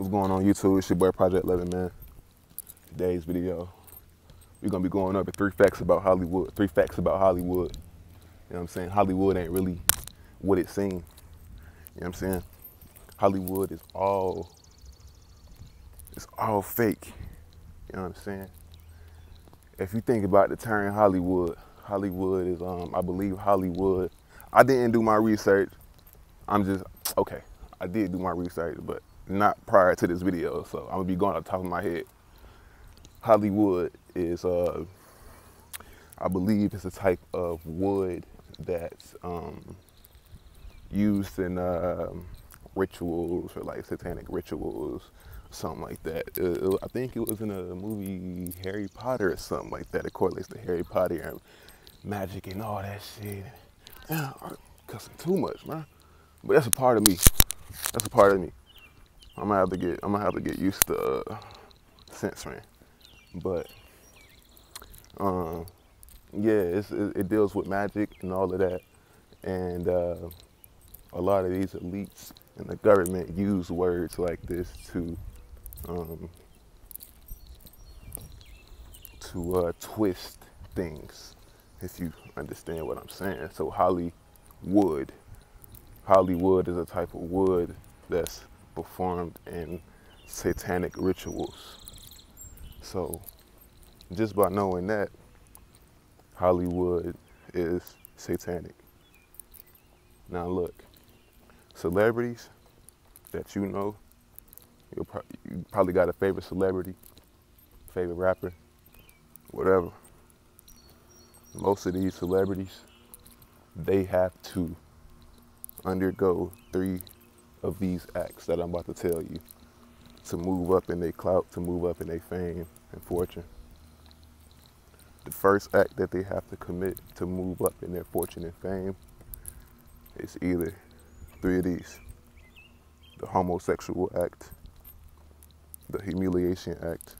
What's going on YouTube? It's your boy Project 11 man. Today's video, we're gonna be going over three facts about Hollywood. Three facts about Hollywood. You know what I'm saying? Hollywood ain't really what it seems. You know what I'm saying? Hollywood is all, it's all fake. You know what I'm saying? If you think about the term Hollywood, Hollywood is, um, I believe Hollywood. I didn't do my research. I'm just, okay, I did do my research, but not prior to this video, so I'm gonna be going off the top of my head. Hollywood is, uh, I believe, it's a type of wood that's um, used in uh, rituals or like satanic rituals, something like that. Uh, I think it was in a movie Harry Potter or something like that. It correlates to Harry Potter and magic and all that shit. I'm cussing too much, man. But that's a part of me. That's a part of me. I'm gonna have to get. I'm gonna have to get used to uh, censoring. But um, yeah, it, it, deals with magic and all of that, and uh, a lot of these elites and the government use words like this to um, to uh, twist things, if you understand what I'm saying. So Hollywood, Hollywood is a type of wood that's performed in satanic rituals. So just by knowing that, Hollywood is satanic. Now look, celebrities that you know, pro- you probably got a favorite celebrity, favorite rapper, whatever. Most of these celebrities, they have to undergo three of these acts that I'm about to tell you to move up in their clout, to move up in their fame and fortune. The first act that they have to commit to move up in their fortune and fame is either three of these the homosexual act, the humiliation act,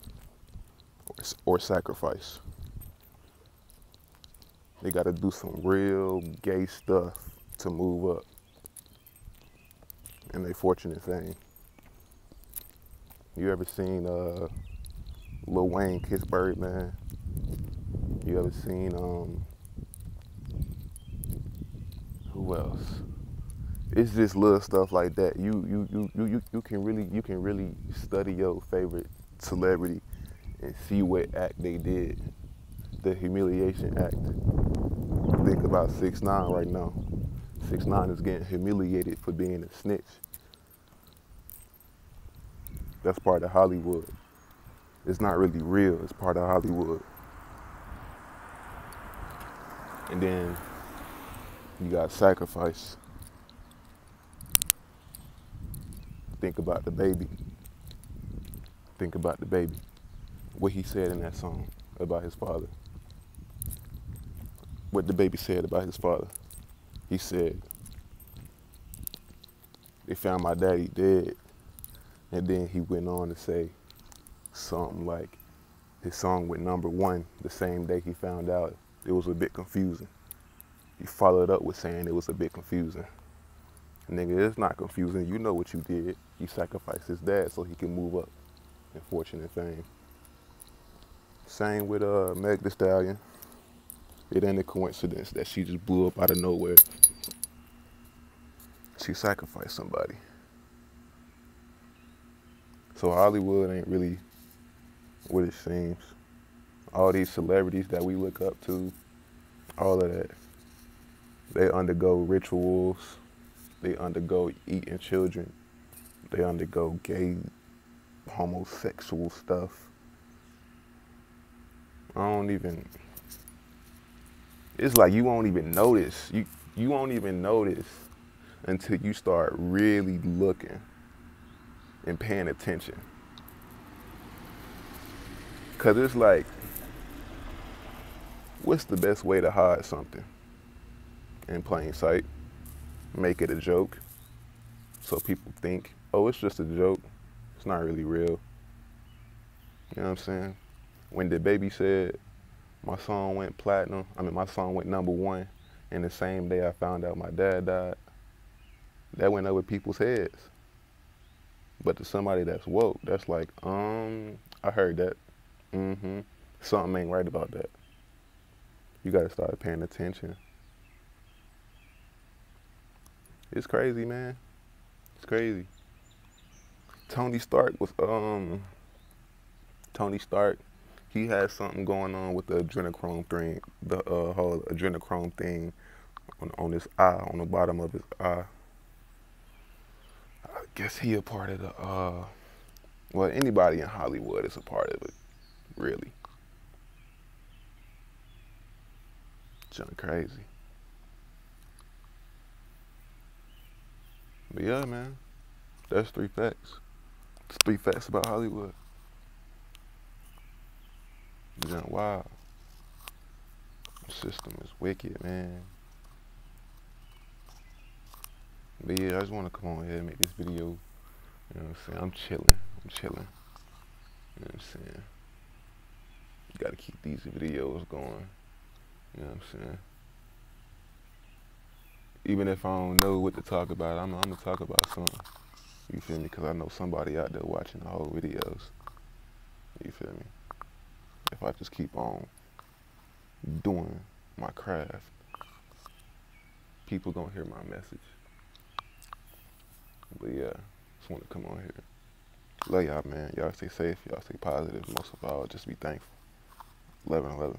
or, or sacrifice. They got to do some real gay stuff to move up in their fortunate thing. You ever seen uh, Lil Wayne kiss Birdman? You ever seen um, who else? It's just little stuff like that. You you you you you, you can really you can really study your favorite celebrity and see what act they did. The humiliation act. Think about six nine right now. Six nine is getting humiliated for being a snitch. That's part of Hollywood. It's not really real. It's part of Hollywood. And then you got sacrifice. Think about DaBaby. Think about DaBaby. What he said in that song about his father. What DaBaby said about his father. He said, they found my daddy dead and then he went on to say something like his song went number one the same day he found out it was a bit confusing. He followed up with saying it was a bit confusing. Nigga, it's not confusing. You know what you did. You sacrificed his dad so he can move up in fortune and fame. Same with uh, Meg Thee Stallion. It ain't a coincidence that she just blew up out of nowhere. She sacrificed somebody. So Hollywood ain't really what it seems. All these celebrities that we look up to, all of that, they undergo rituals, they undergo eating children, they undergo gay, homosexual stuff. I don't even. It's like you won't even notice. You you won't even notice until you start really looking and paying attention. Cause it's like, what's the best way to hide something in plain sight? Make it a joke so people think, oh, it's just a joke. It's not really real. You know what I'm saying? When DaBaby said my song went platinum, I mean, my song went number one, and the same day I found out my dad died, that went over people's heads. But to somebody that's woke, that's like, um, I heard that. Mm-hmm. Something ain't right about that. You gotta start paying attention. It's crazy, man. It's crazy. Tony Stark was um Tony Stark, he had something going on with the adrenochrome thing, the uh, whole adrenochrome thing on, on his eye, on the bottom of his eye. I guess he a part of the uh well anybody in Hollywood is a part of it, really. John crazy. But yeah, man, that's three facts. It's three facts about Hollywood. Wow. The system is wicked, man. But yeah, I just want to come on here and make this video. You know what I'm saying? I'm chilling. I'm chilling. You know what I'm saying? You gotta keep these videos going. You know what I'm saying? Even if I don't know what to talk about, I'm, I'm gonna talk about something. You feel me? Because I know somebody out there watching the whole videos. You feel me? If I just keep on doing my craft, people gonna hear my message. But yeah, just want to come on here. Love y'all, man. Y'all stay safe. Y'all stay positive. Most of all, just be thankful. 11 11.